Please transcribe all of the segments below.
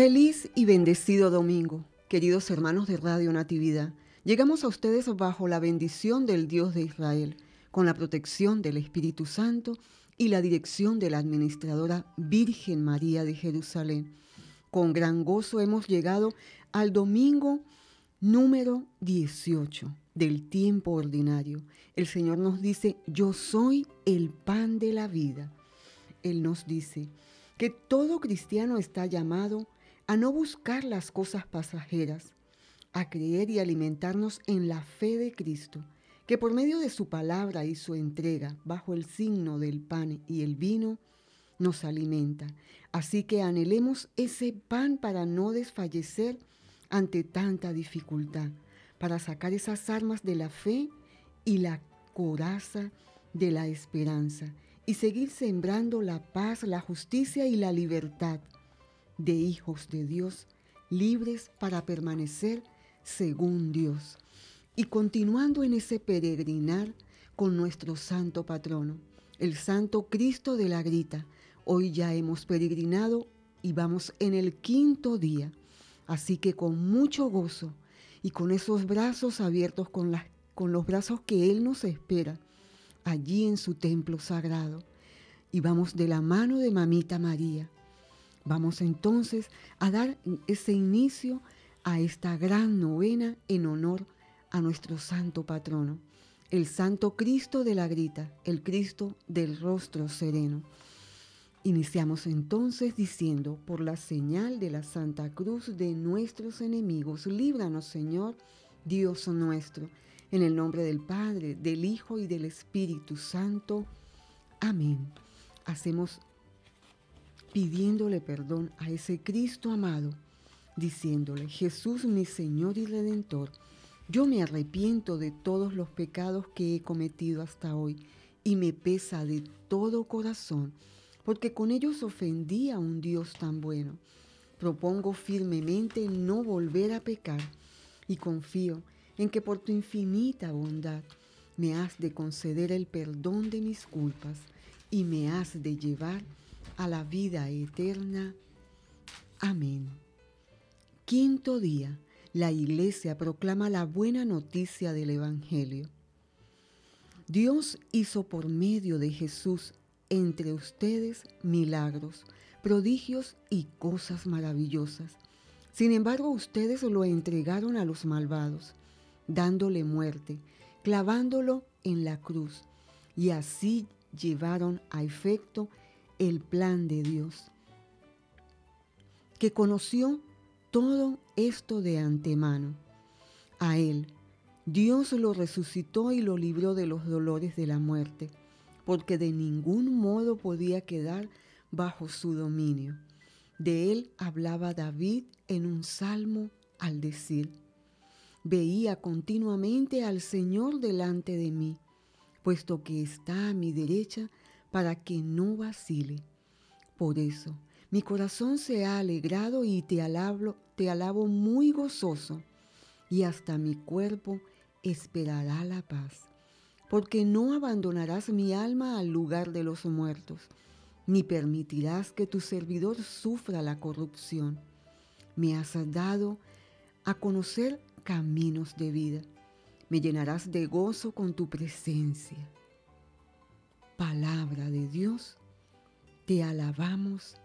Feliz y bendecido domingo, queridos hermanos de Radio Natividad. Llegamos a ustedes bajo la bendición del Dios de Israel, con la protección del Espíritu Santo y la dirección de la administradora Virgen María de Jerusalén. Con gran gozo hemos llegado al domingo número 18 del tiempo ordinario. El Señor nos dice, yo soy el pan de la vida. Él nos dice que todo cristiano está llamado a no buscar las cosas pasajeras, a creer y alimentarnos en la fe de Cristo, que por medio de su palabra y su entrega, bajo el signo del pan y el vino, nos alimenta. Así que anhelemos ese pan para no desfallecer ante tanta dificultad, para sacar esas armas de la fe y la coraza de la esperanza y seguir sembrando la paz, la justicia y la libertad de hijos de Dios, libres para permanecer según Dios. Y continuando en ese peregrinar con nuestro santo patrono, el santo Cristo de la Grita. Hoy ya hemos peregrinado y vamos en el quinto día. Así que con mucho gozo y con esos brazos abiertos, con, con los brazos que Él nos espera, allí en su templo sagrado. Y vamos de la mano de Mamita María Vamos entonces a dar ese inicio a esta gran novena en honor a nuestro santo patrono, el Santo Cristo de la Grita, el Cristo del rostro sereno. Iniciamos entonces diciendo, por la señal de la Santa Cruz de nuestros enemigos, líbranos Señor, Dios nuestro, en el nombre del Padre, del Hijo y del Espíritu Santo. Amén. Hacemos pidiéndole perdón a ese Cristo amado, diciéndole, Jesús mi Señor y Redentor, yo me arrepiento de todos los pecados que he cometido hasta hoy y me pesa de todo corazón, porque con ellos ofendí a un Dios tan bueno. Propongo firmemente no volver a pecar y confío en que por tu infinita bondad me has de conceder el perdón de mis culpas y me has de llevar la vida eterna. Amén. Quinto día, la iglesia proclama la buena noticia del Evangelio. Dios hizo por medio de Jesús entre ustedes milagros, prodigios y cosas maravillosas. Sin embargo, ustedes lo entregaron a los malvados, dándole muerte, clavándolo en la cruz, y así llevaron a efecto el plan de Dios, que conoció todo esto de antemano. A él, Dios lo resucitó y lo libró de los dolores de la muerte, porque de ningún modo podía quedar bajo su dominio. De él hablaba David en un salmo al decir, veía continuamente al Señor delante de mí, puesto que está a mi derecha para que no vacile. Por eso, mi corazón se ha alegrado y te alabo, te alabo muy gozoso, y hasta mi cuerpo esperará la paz, porque no abandonarás mi alma al lugar de los muertos, ni permitirás que tu servidor sufra la corrupción. Me has dado a conocer caminos de vida. Me llenarás de gozo con tu presencia palabra de Dios, te alabamos,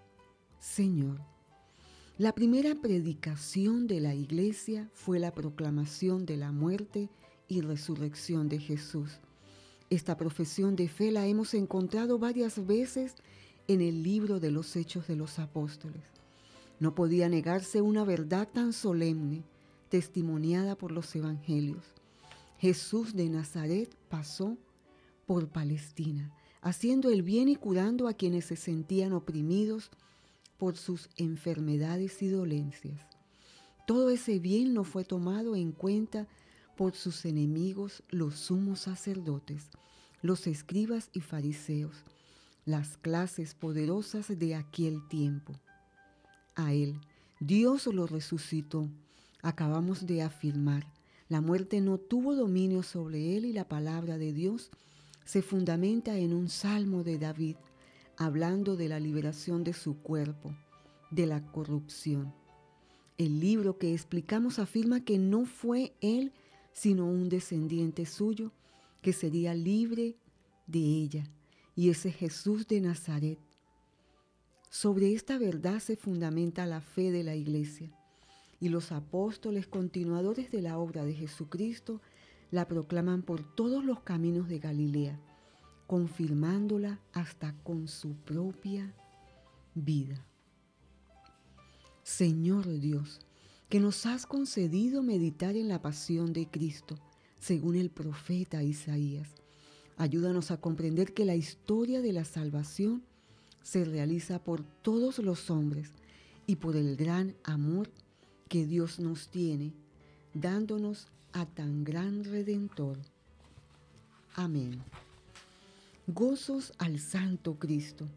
Señor. La primera predicación de la iglesia fue la proclamación de la muerte y resurrección de Jesús. Esta profesión de fe la hemos encontrado varias veces en el libro de los Hechos de los Apóstoles. No podía negarse una verdad tan solemne, testimoniada por los Evangelios. Jesús de Nazaret pasó por Palestina haciendo el bien y curando a quienes se sentían oprimidos por sus enfermedades y dolencias. Todo ese bien no fue tomado en cuenta por sus enemigos, los sumos sacerdotes, los escribas y fariseos, las clases poderosas de aquel tiempo. A él, Dios lo resucitó. Acabamos de afirmar, la muerte no tuvo dominio sobre él y la palabra de Dios se fundamenta en un salmo de David, hablando de la liberación de su cuerpo, de la corrupción. El libro que explicamos afirma que no fue él, sino un descendiente suyo, que sería libre de ella, y ese Jesús de Nazaret. Sobre esta verdad se fundamenta la fe de la Iglesia, y los apóstoles continuadores de la obra de Jesucristo la proclaman por todos los caminos de Galilea, confirmándola hasta con su propia vida. Señor Dios, que nos has concedido meditar en la pasión de Cristo, según el profeta Isaías. Ayúdanos a comprender que la historia de la salvación se realiza por todos los hombres y por el gran amor que Dios nos tiene, dándonos a tan gran redentor. Amén. Gozos al Santo Cristo.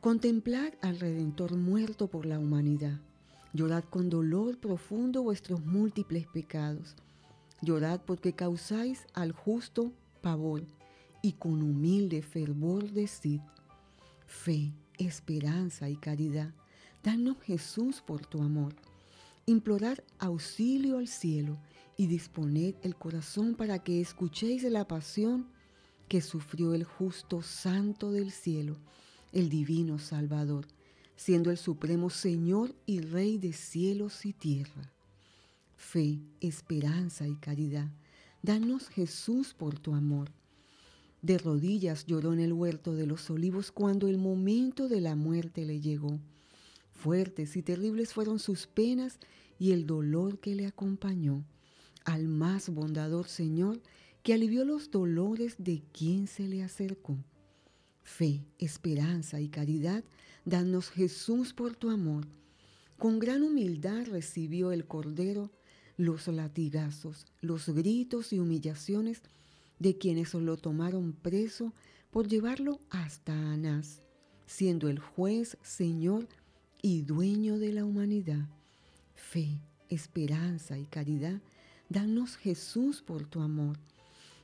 Contemplad al Redentor muerto por la humanidad. Llorad con dolor profundo vuestros múltiples pecados. Llorad porque causáis al justo pavor y con humilde fervor decid, fe, esperanza y caridad, danos Jesús por tu amor. Implorad auxilio al cielo y disponed el corazón para que escuchéis la pasión que sufrió el justo santo del cielo, el divino Salvador, siendo el supremo Señor y Rey de cielos y tierra. Fe, esperanza y caridad, danos Jesús por tu amor. De rodillas lloró en el huerto de los olivos cuando el momento de la muerte le llegó Fuertes y terribles fueron sus penas y el dolor que le acompañó. Al más bondador Señor que alivió los dolores de quien se le acercó. Fe, esperanza y caridad, danos Jesús por tu amor. Con gran humildad recibió el Cordero los latigazos, los gritos y humillaciones de quienes lo tomaron preso por llevarlo hasta Anás, siendo el juez, Señor y dueño de la humanidad. Fe, esperanza y caridad, danos Jesús por tu amor.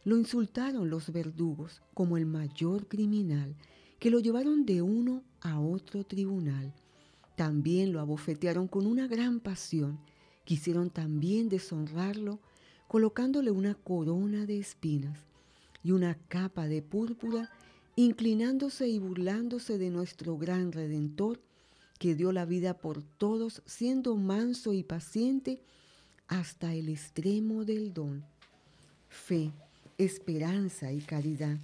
Lo insultaron los verdugos como el mayor criminal, que lo llevaron de uno a otro tribunal. También lo abofetearon con una gran pasión. Quisieron también deshonrarlo, colocándole una corona de espinas y una capa de púrpura, inclinándose y burlándose de nuestro gran Redentor, que dio la vida por todos, siendo manso y paciente hasta el extremo del don. Fe, esperanza y caridad.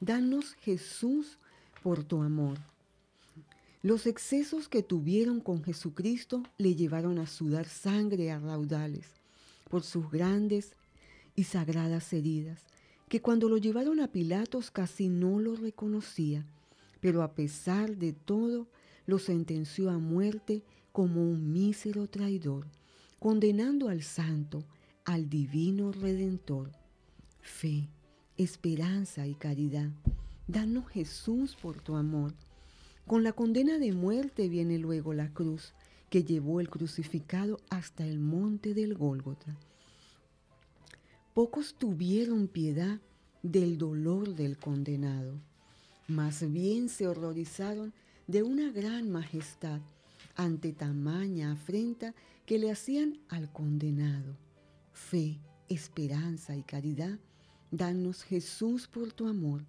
Danos Jesús por tu amor. Los excesos que tuvieron con Jesucristo le llevaron a sudar sangre a raudales por sus grandes y sagradas heridas, que cuando lo llevaron a Pilatos casi no lo reconocía, pero a pesar de todo lo sentenció a muerte como un mísero traidor, condenando al santo, al divino redentor. Fe, esperanza y caridad. Danos Jesús por tu amor. Con la condena de muerte viene luego la cruz que llevó el crucificado hasta el monte del Gólgota. Pocos tuvieron piedad del dolor del condenado, más bien se horrorizaron de una gran majestad ante tamaña afrenta que le hacían al condenado. Fe, esperanza y caridad, danos Jesús por tu amor.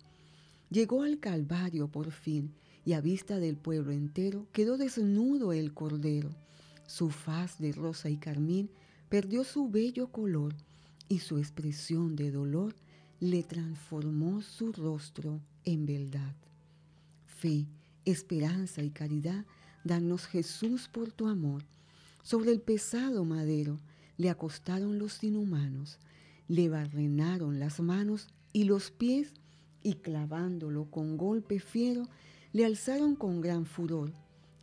Llegó al Calvario por fin y a vista del pueblo entero quedó desnudo el Cordero. Su faz de rosa y carmín perdió su bello color y su expresión de dolor le transformó su rostro en verdad. Fe, esperanza y caridad, danos Jesús por tu amor. Sobre el pesado madero le acostaron los inhumanos, le barrenaron las manos y los pies, y clavándolo con golpe fiero, le alzaron con gran furor,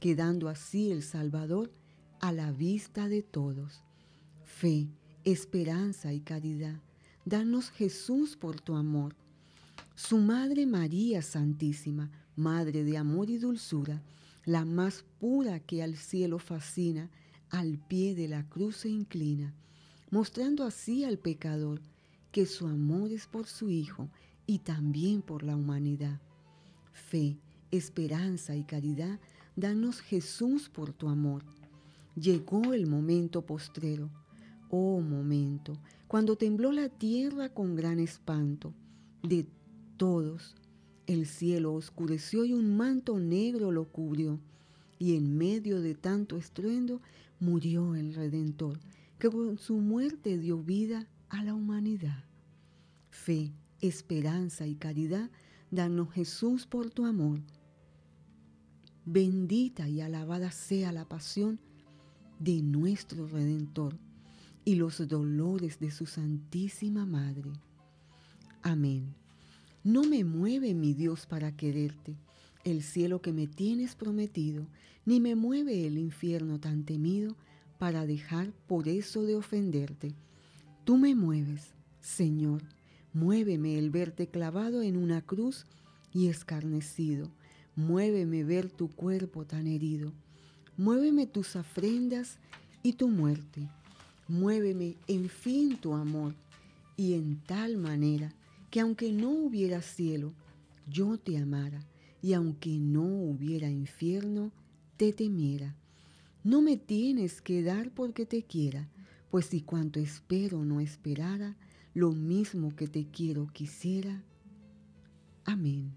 quedando así el Salvador a la vista de todos. Fe, esperanza y caridad, danos Jesús por tu amor. Su Madre María Santísima, Madre de amor y dulzura, la más pura que al cielo fascina, al pie de la cruz se inclina, mostrando así al pecador que su amor es por su Hijo y también por la humanidad. Fe, esperanza y caridad, danos Jesús por tu amor. Llegó el momento postrero, oh momento, cuando tembló la tierra con gran espanto de todos. El cielo oscureció y un manto negro lo cubrió, y en medio de tanto estruendo murió el Redentor, que con su muerte dio vida a la humanidad. Fe, esperanza y caridad, danos Jesús por tu amor. Bendita y alabada sea la pasión de nuestro Redentor y los dolores de su Santísima Madre. Amén. No me mueve mi Dios para quererte, el cielo que me tienes prometido, ni me mueve el infierno tan temido para dejar por eso de ofenderte. Tú me mueves, Señor, muéveme el verte clavado en una cruz y escarnecido, muéveme ver tu cuerpo tan herido, muéveme tus ofrendas y tu muerte. Muéveme, en fin, tu amor, y en tal manera que aunque no hubiera cielo, yo te amara, y aunque no hubiera infierno, te temiera. No me tienes que dar porque te quiera, pues si cuanto espero no esperara, lo mismo que te quiero quisiera. Amén.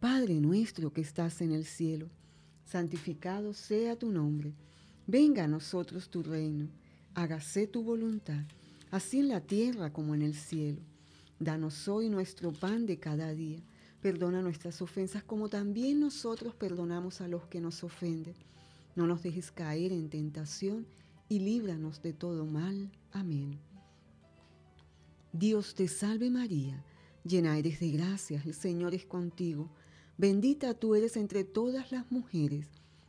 Padre nuestro que estás en el cielo, santificado sea tu nombre. Venga a nosotros tu reino hágase tu voluntad, así en la tierra como en el cielo. Danos hoy nuestro pan de cada día. Perdona nuestras ofensas como también nosotros perdonamos a los que nos ofenden. No nos dejes caer en tentación y líbranos de todo mal. Amén. Dios te salve María, llena eres de gracia, el Señor es contigo. Bendita tú eres entre todas las mujeres,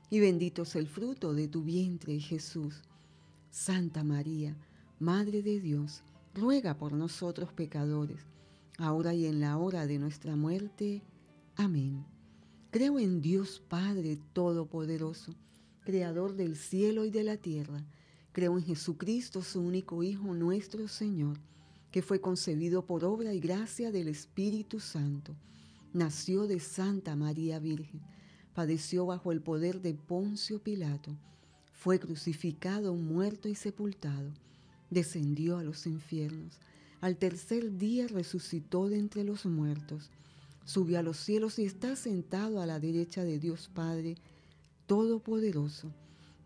y bendito es el fruto de tu vientre, Jesús. Santa María, Madre de Dios, ruega por nosotros pecadores, ahora y en la hora de nuestra muerte. Amén. Creo en Dios Padre Todopoderoso, Creador del cielo y de la tierra. Creo en Jesucristo, su único Hijo, nuestro Señor, que fue concebido por obra y gracia del Espíritu Santo. Nació de Santa María Virgen, padeció bajo el poder de Poncio Pilato fue crucificado, muerto y sepultado, descendió a los infiernos, al tercer día resucitó de entre los muertos, subió a los cielos y está sentado a la derecha de Dios Padre Todopoderoso.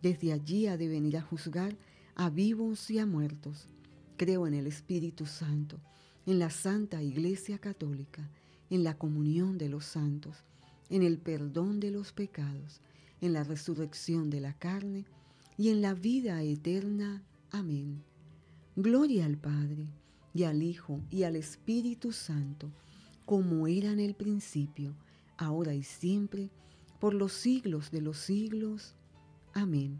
Desde allí ha de venir a juzgar a vivos y a muertos. Creo en el Espíritu Santo, en la Santa Iglesia Católica, en la comunión de los santos, en el perdón de los pecados, en la resurrección de la carne, y en la vida eterna. Amén. Gloria al Padre, y al Hijo, y al Espíritu Santo, como era en el principio, ahora y siempre, por los siglos de los siglos. Amén.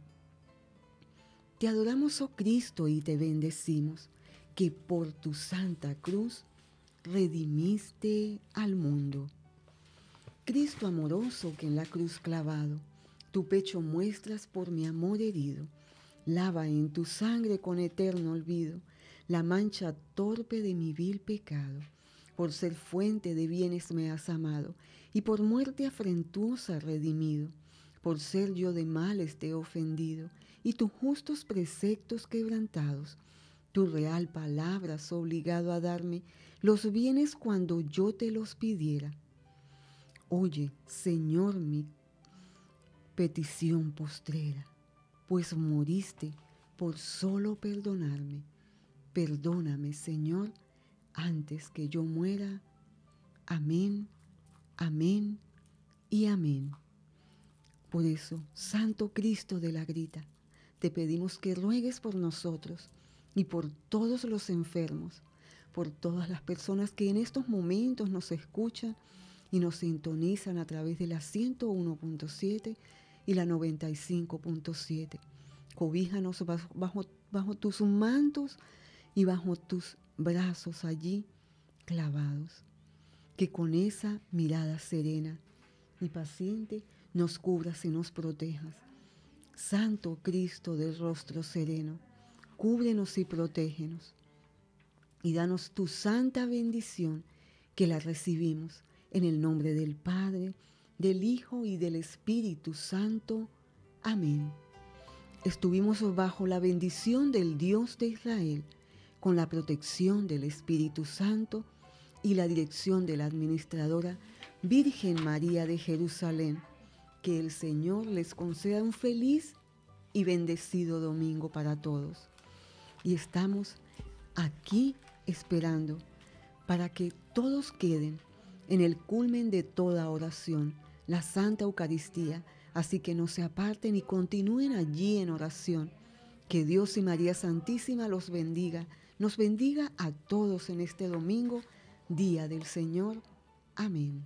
Te adoramos, oh Cristo, y te bendecimos, que por tu santa cruz redimiste al mundo. Cristo amoroso que en la cruz clavado, tu pecho muestras por mi amor herido. Lava en tu sangre con eterno olvido la mancha torpe de mi vil pecado. Por ser fuente de bienes me has amado y por muerte afrentuosa redimido. Por ser yo de males te he ofendido y tus justos preceptos quebrantados. Tu real palabra has obligado a darme los bienes cuando yo te los pidiera. Oye, Señor mi petición postrera, pues moriste por solo perdonarme. Perdóname, Señor, antes que yo muera. Amén, amén y amén. Por eso, Santo Cristo de la Grita, te pedimos que ruegues por nosotros y por todos los enfermos, por todas las personas que en estos momentos nos escuchan y nos sintonizan a través de la 101.7 y la 95.7. Cobíjanos bajo, bajo, tus mantos y bajo tus brazos allí clavados. Que con esa mirada serena y paciente nos cubras y nos protejas. Santo Cristo del rostro sereno, cúbrenos y protégenos. Y danos tu santa bendición que la recibimos en el nombre del Padre, del Hijo y del Espíritu Santo. Amén. estuvimos bajo la bendición del Dios de Israel, con la protección del Espíritu Santo y la dirección de la administradora Virgen María de Jerusalén. Que el Señor les conceda un feliz y bendecido domingo para todos. Y estamos aquí esperando para que todos queden en el culmen de toda oración, la Santa Eucaristía. Así que no se aparten y continúen allí en oración. Que Dios y María Santísima los bendiga, nos bendiga a todos en este domingo, Día del Señor. Amén.